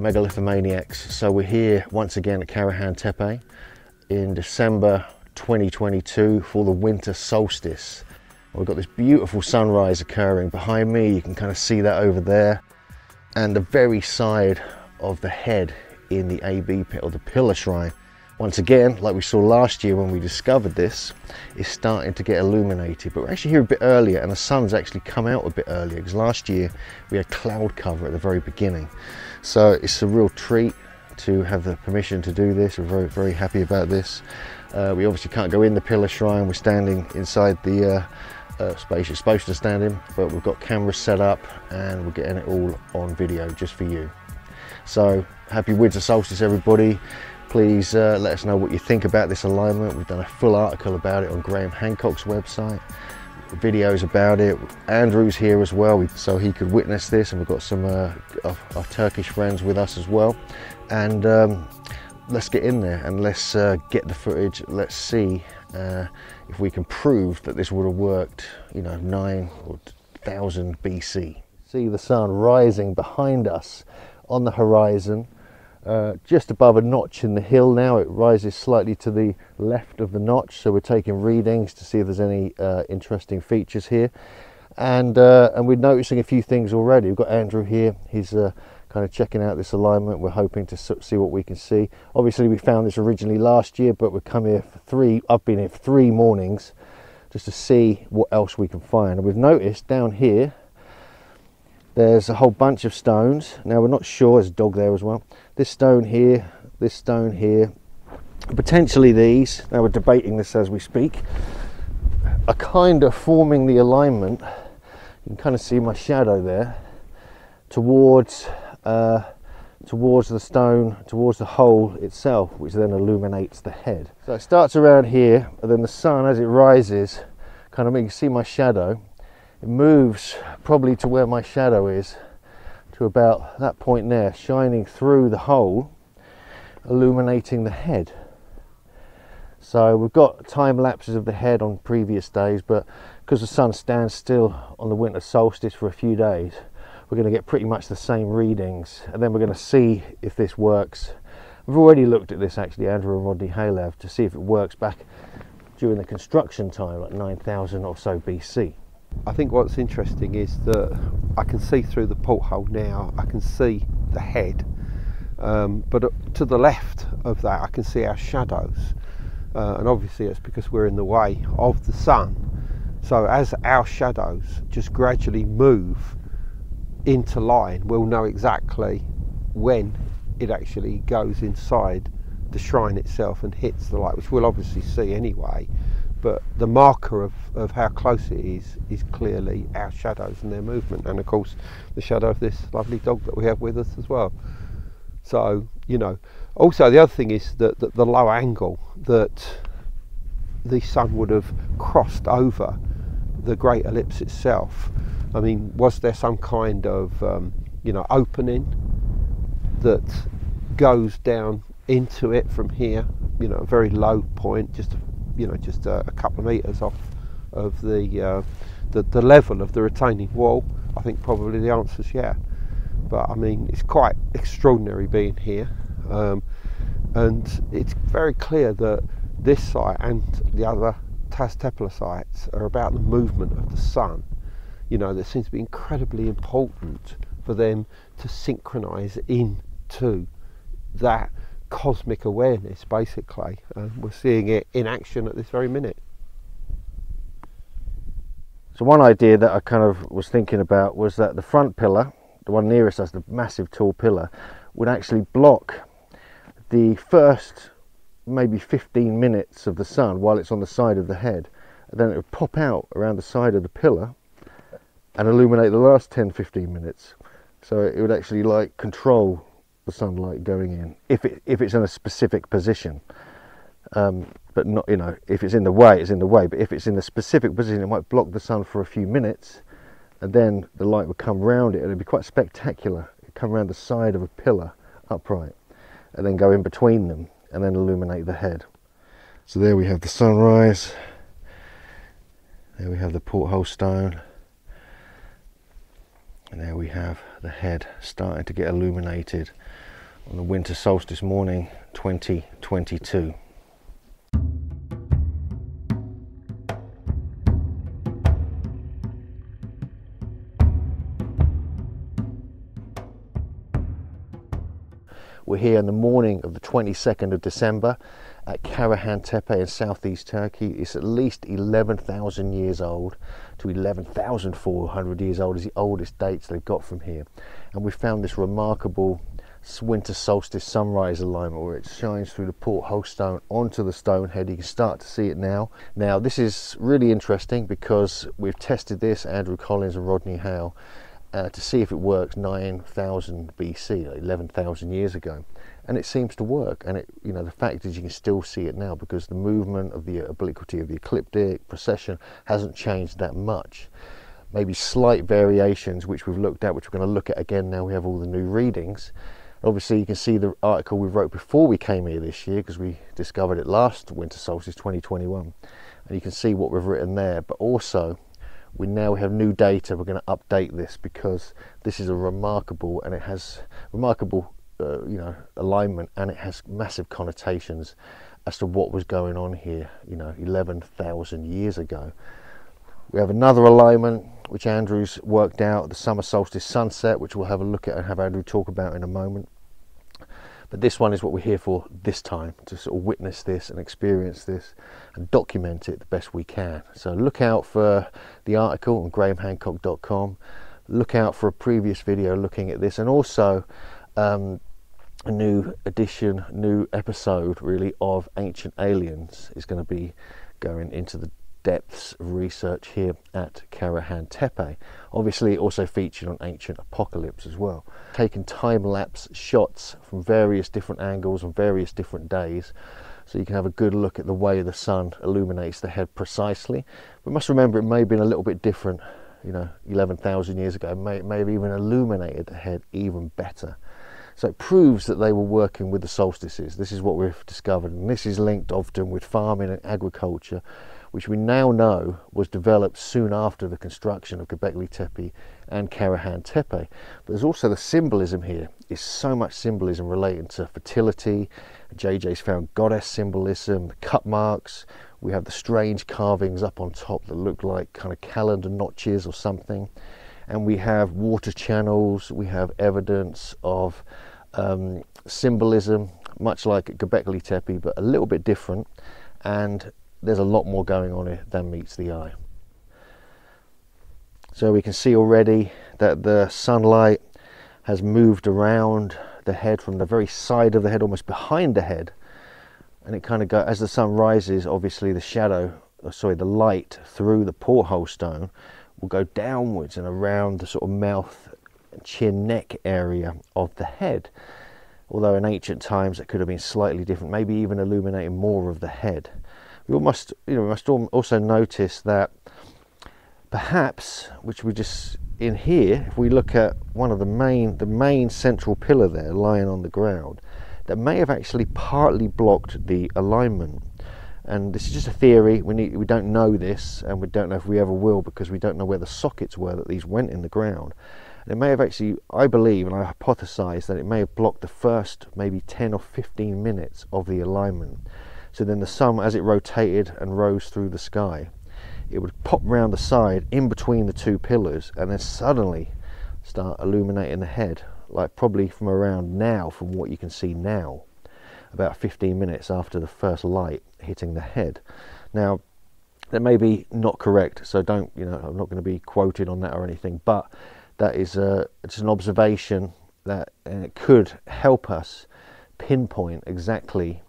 Megalithomaniacs. So we're here once again at Karahan Tepe in December 2022 for the winter solstice. We've got this beautiful sunrise occurring behind me. You can kind of see that over there. And the very side of the head in the AB pit or the pillar shrine once again, like we saw last year when we discovered this, is starting to get illuminated. But we're actually here a bit earlier and the sun's actually come out a bit earlier because last year we had cloud cover at the very beginning. So it's a real treat to have the permission to do this. We're very, very happy about this. Uh, we obviously can't go in the pillar shrine. We're standing inside the uh, uh, space you're supposed to stand in, but we've got cameras set up and we're getting it all on video just for you. So happy winter solstice everybody. Please uh, let us know what you think about this alignment. We've done a full article about it on Graham Hancock's website, videos about it. Andrew's here as well, so he could witness this, and we've got some uh, of our Turkish friends with us as well. And um, let's get in there and let's uh, get the footage. Let's see uh, if we can prove that this would have worked, you know, 9,000 BC. See the sun rising behind us on the horizon uh, just above a notch in the hill now. It rises slightly to the left of the notch, so we're taking readings to see if there's any uh, interesting features here. And, uh, and we're noticing a few things already. We've got Andrew here, he's uh, kind of checking out this alignment. We're hoping to see what we can see. Obviously we found this originally last year, but we've come here for three, I've been here for three mornings just to see what else we can find. And we've noticed down here, there's a whole bunch of stones. Now we're not sure, there's a dog there as well. This stone here, this stone here, potentially these, now we're debating this as we speak, are kind of forming the alignment. You can kind of see my shadow there towards uh, towards the stone, towards the hole itself, which then illuminates the head. So it starts around here, and then the sun, as it rises, kind of you can see my shadow, it moves probably to where my shadow is to about that point there shining through the hole illuminating the head. So we've got time lapses of the head on previous days but because the sun stands still on the winter solstice for a few days we're going to get pretty much the same readings. And then we're going to see if this works. We've already looked at this actually Andrew and Rodney Hale to see if it works back during the construction time like 9000 or so BC I think what's interesting is that I can see through the porthole now, I can see the head, um, but to the left of that, I can see our shadows. Uh, and obviously, it's because we're in the way of the sun. So, as our shadows just gradually move into line, we'll know exactly when it actually goes inside the shrine itself and hits the light, which we'll obviously see anyway but the marker of, of how close it is is clearly our shadows and their movement. And of course the shadow of this lovely dog that we have with us as well. So you know also the other thing is that, that the low angle that the sun would have crossed over the great ellipse itself. I mean was there some kind of um, you know opening that goes down into it from here? You know a very low point just you know just a, a couple of meters off of the, uh, the the level of the retaining wall? I think probably the answer is yeah. But I mean, it's quite extraordinary being here, um, and it's very clear that this site and the other Tas sites are about the movement of the sun. You know, that seems to be incredibly important for them to synchronise into that cosmic awareness, basically. Uh, we're seeing it in action at this very minute. So one idea that I kind of was thinking about was that the front pillar, the one nearest us, the massive tall pillar, would actually block the first maybe 15 minutes of the sun while it's on the side of the head. And then it would pop out around the side of the pillar and illuminate the last 10 15 minutes. So it would actually like control the sunlight going in if it if it's in a specific position um, but not you know if it's in the way it's in the way but if it's in a specific position it might block the sun for a few minutes and then the light would come round it and it'd be quite spectacular. It'd come around the side of a pillar upright and then go in between them and then illuminate the head. So there we have the sunrise. There we have the porthole stone. And there we have the head starting to get illuminated on the winter solstice morning 2022. We're here in the morning of the 22nd of December at Karahan Tepe in southeast Turkey. It's at least 11,000 years old to 11,400 years old is the oldest dates they've got from here. And we found this remarkable winter solstice sunrise alignment where it shines through the porthole stone onto the stone head. You can start to see it now. Now this is really interesting because we've tested this, Andrew Collins and Rodney Hale, uh, to see if it works 9,000 BC, 11,000 years ago, and it seems to work. And it, you know, the fact is you can still see it now because the movement of the obliquity of the ecliptic precession hasn't changed that much. Maybe slight variations, which we've looked at, which we're going to look at again now we have all the new readings. Obviously, you can see the article we wrote before we came here this year because we discovered it last winter solstice 2021, and you can see what we've written there. But also, we now have new data. We're going to update this because this is a remarkable and it has remarkable uh, you know alignment and it has massive connotations as to what was going on here you know 11,000 years ago. We have another alignment which Andrew's worked out the summer solstice sunset which we'll have a look at and have Andrew talk about in a moment but this one is what we're here for this time to sort of witness this and experience this and document it the best we can. So look out for the article on grahamhancock.com. Look out for a previous video looking at this and also um, a new edition, new episode really of Ancient Aliens is going to be going into the depths of research here at Karahan Tepe. Obviously, also featured on Ancient Apocalypse as well. Taking time lapse shots from various different angles on various different days so you can have a good look at the way the sun illuminates the head precisely. But must remember it may have been a little bit different, you know, 11,000 years ago. It may, may have even illuminated the head even better. So it proves that they were working with the solstices. This is what we've discovered, and this is linked often with farming and agriculture which we now know was developed soon after the construction of Göbekli Tepe and Karahan Tepe. But there's also the symbolism here. Is so much symbolism relating to fertility. JJ's found goddess symbolism, the cut marks. We have the strange carvings up on top that look like kind of calendar notches or something. And we have water channels. We have evidence of um, symbolism, much like Göbekli Tepe, but a little bit different. And there's a lot more going on here than meets the eye. So we can see already that the sunlight has moved around the head from the very side of the head, almost behind the head. And it kind of goes, as the sun rises, obviously the shadow, uh, sorry, the light through the porthole stone will go downwards and around the sort of mouth, chin, neck area of the head. Although in ancient times it could have been slightly different, maybe even illuminating more of the head. We must, you know, must also notice that perhaps, which we just in here, if we look at one of the main, the main central pillar there lying on the ground, that may have actually partly blocked the alignment. And this is just a theory. We need, we don't know this, and we don't know if we ever will because we don't know where the sockets were that these went in the ground. And it may have actually, I believe, and I hypothesize that it may have blocked the first maybe 10 or 15 minutes of the alignment. So then the sun, as it rotated and rose through the sky, it would pop round the side in between the two pillars and then suddenly start illuminating the head, like probably from around now, from what you can see now, about 15 minutes after the first light hitting the head. Now, that may be not correct, so don't, you know, I'm not going to be quoted on that or anything, but that is uh, it's an observation that uh, could help us pinpoint exactly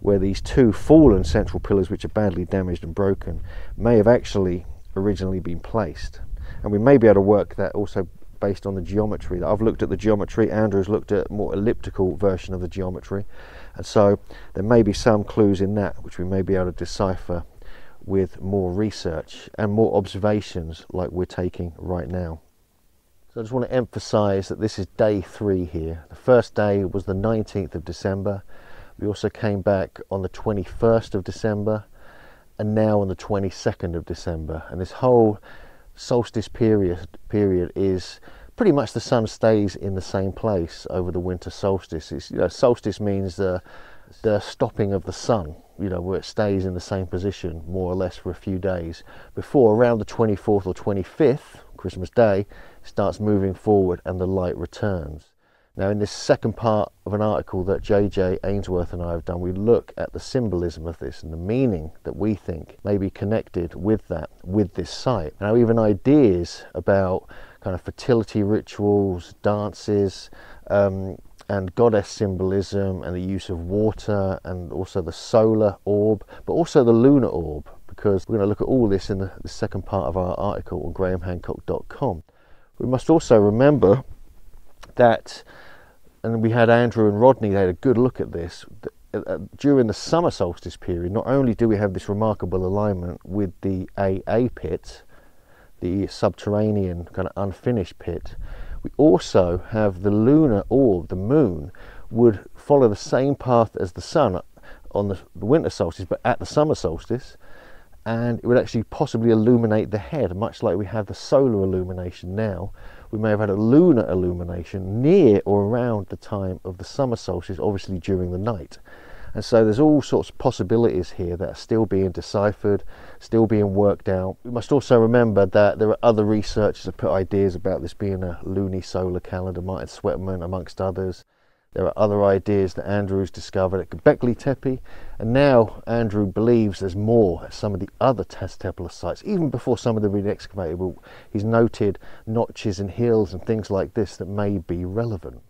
where these two fallen central pillars, which are badly damaged and broken, may have actually originally been placed. And we may be able to work that also based on the geometry. I've looked at the geometry, Andrew's looked at more elliptical version of the geometry. And so there may be some clues in that which we may be able to decipher with more research and more observations like we're taking right now. So I just want to emphasize that this is day three here. The first day was the 19th of December we also came back on the 21st of December and now on the 22nd of December. And this whole solstice period period is pretty much the sun stays in the same place over the winter solstice. You know, solstice means the, the stopping of the sun, you know, where it stays in the same position more or less for a few days before around the 24th or 25th, Christmas Day, starts moving forward and the light returns. Now, in this second part of an article that JJ Ainsworth and I have done, we look at the symbolism of this and the meaning that we think may be connected with that, with this site. Now, even ideas about kind of fertility rituals, dances, um, and goddess symbolism, and the use of water, and also the solar orb, but also the lunar orb, because we're going to look at all this in the, the second part of our article on grahamhancock.com. We must also remember that and we had Andrew and Rodney, they had a good look at this. Uh, during the summer solstice period, not only do we have this remarkable alignment with the AA pit, the subterranean kind of unfinished pit, we also have the lunar orb, the moon, would follow the same path as the sun on the, the winter solstice, but at the summer solstice, and it would actually possibly illuminate the head, much like we have the solar illumination now we may have had a lunar illumination near or around the time of the summer solstice, obviously during the night. And so there's all sorts of possibilities here that are still being deciphered, still being worked out. We must also remember that there are other researchers that put ideas about this being a lunisolar calendar, Martin Sweatman amongst others. There are other ideas that Andrew's discovered at Göbekli Tepe, and now Andrew believes there's more at some of the other Taş Tepeler sites, even before some of them have been excavated. He's noted notches and hills and things like this that may be relevant.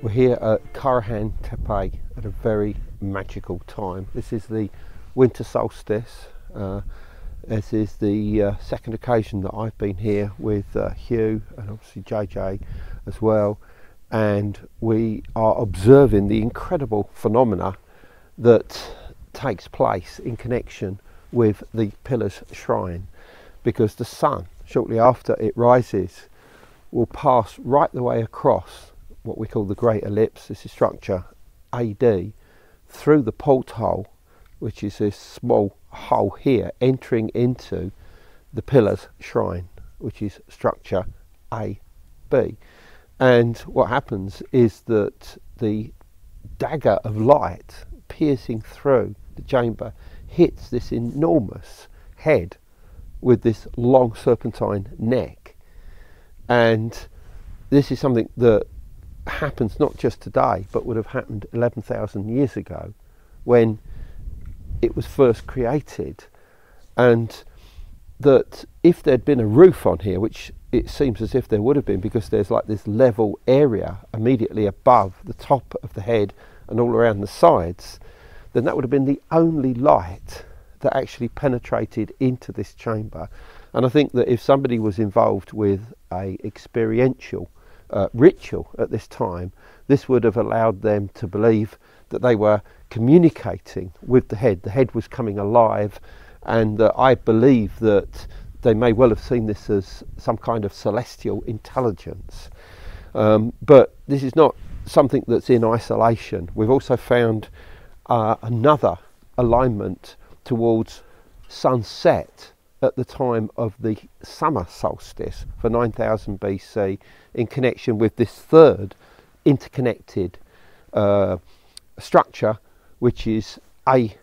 We're here at Karahan Tepe at a very magical time. This is the winter solstice. Uh, this is the uh, second occasion that I've been here with uh, Hugh and obviously JJ as well. And we are observing the incredible phenomena that takes place in connection with the Pillars Shrine because the sun, shortly after it rises, will pass right the way across what we call the Great Ellipse, this is structure AD, through the porthole, which is this small hole here, entering into the Pillars Shrine, which is structure AB. And what happens is that the dagger of light piercing through the chamber hits this enormous head with this long serpentine neck. And this is something that happens not just today, but would have happened 11,000 years ago when it was first created. And that if there'd been a roof on here, which it seems as if there would have been because there's like this level area immediately above the top of the head and all around the sides, then that would have been the only light that actually penetrated into this chamber. And I think that if somebody was involved with a experiential uh, ritual at this time, this would have allowed them to believe that they were communicating with the head. The head was coming alive, and uh, I believe that they may well have seen this as some kind of celestial intelligence. Um, but this is not something that's in isolation. We've also found uh, another alignment towards sunset at the time of the summer solstice for 9000 BC in connection with this third interconnected uh, structure, which is A.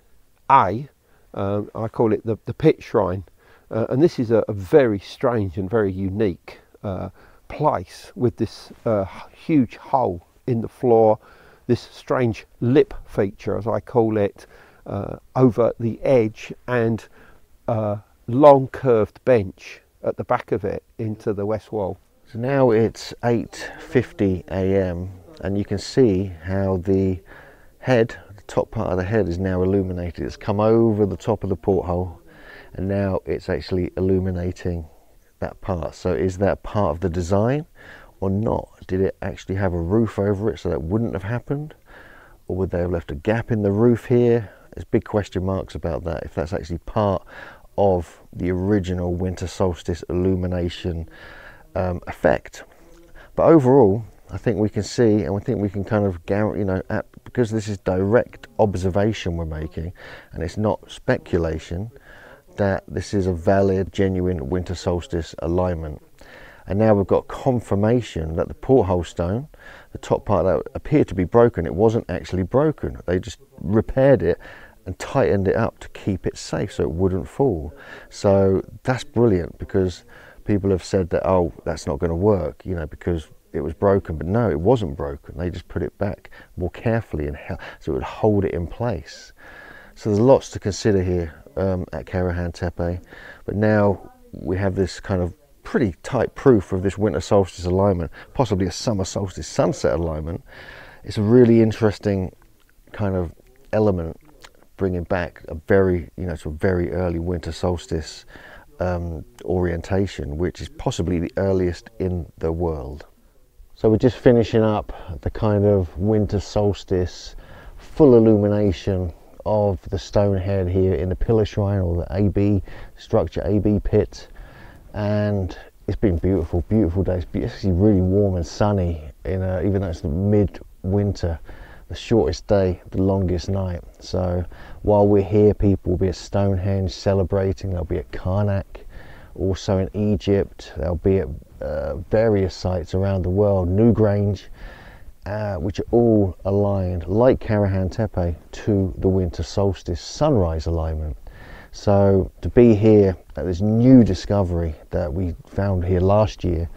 A. Um, I call it the, the pit shrine. Uh, and this is a, a, very strange and very unique uh, place with this uh, huge hole in the floor, this strange lip feature, as I call it, uh, over the edge, and uh, long curved bench at the back of it into the west wall. So now it's 8.50 a.m. and you can see how the head, the top part of the head is now illuminated. It's come over the top of the porthole and now it's actually illuminating that part. So is that part of the design or not? Did it actually have a roof over it so that wouldn't have happened? Or would they have left a gap in the roof here? There's big question marks about that, if that's actually part of the original winter solstice illumination um, effect. But overall, I think we can see and I think we can kind of guarantee, you know, at, because this is direct observation we're making and it's not speculation, that this is a valid, genuine winter solstice alignment. And now we've got confirmation that the porthole stone, the top part that appeared to be broken, it wasn't actually broken. They just repaired it and tightened it up to keep it safe so it wouldn't fall. So that's brilliant because people have said that, oh, that's not going to work, you know, because it was broken. But no, it wasn't broken. They just put it back more carefully and so it would hold it in place. So there's lots to consider here um, at Karahan Tepe. But now we have this kind of pretty tight proof of this winter solstice alignment, possibly a summer solstice sunset alignment. It's a really interesting kind of element bringing back a very, you know, to a very early winter solstice um, orientation, which is possibly the earliest in the world. So we're just finishing up the kind of winter solstice full illumination of the stone head here in the pillar shrine or the AB structure, AB pit. And it's been beautiful, beautiful day. It's actually really warm and sunny, in a, even though it's mid-winter the shortest day, the longest night. So while we're here, people will be at Stonehenge celebrating. They'll be at Karnak, also in Egypt. They'll be at uh, various sites around the world, Newgrange, uh, which are all aligned, like Karahan Tepe, to the winter solstice sunrise alignment. So to be here at this new discovery that we found here last year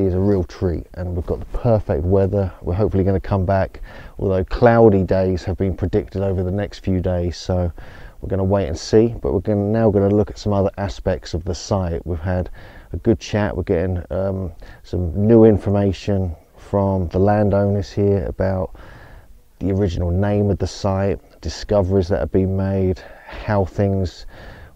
is a real treat and we've got the perfect weather. We're hopefully going to come back although cloudy days have been predicted over the next few days so we're going to wait and see but we're going now going to look at some other aspects of the site. We've had a good chat we're getting um, some new information from the landowners here about the original name of the site discoveries that have been made how things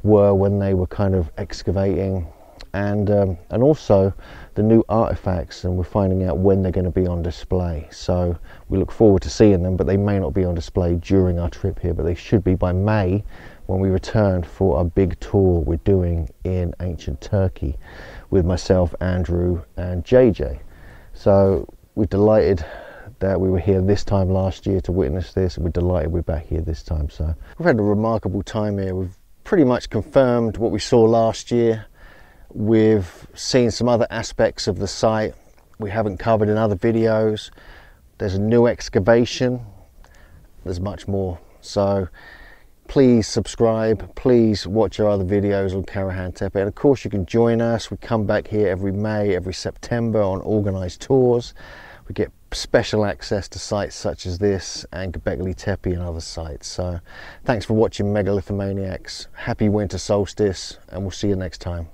were when they were kind of excavating and um, and also the new artifacts and we're finding out when they're going to be on display. So we look forward to seeing them but they may not be on display during our trip here but they should be by May when we return for our big tour we're doing in ancient Turkey with myself Andrew and JJ so we're delighted that we were here this time last year to witness this we're delighted we're back here this time. So we've had a remarkable time here. We've pretty much confirmed what we saw last year We've seen some other aspects of the site we haven't covered in other videos. There's a new excavation. There's much more. So please subscribe. Please watch our other videos on Karahan Tepe. And of course you can join us. We come back here every May, every September on organised tours. We get special access to sites such as this and Göbekli Tepe and other sites. So thanks for watching Megalithomaniacs. Happy winter solstice and we'll see you next time.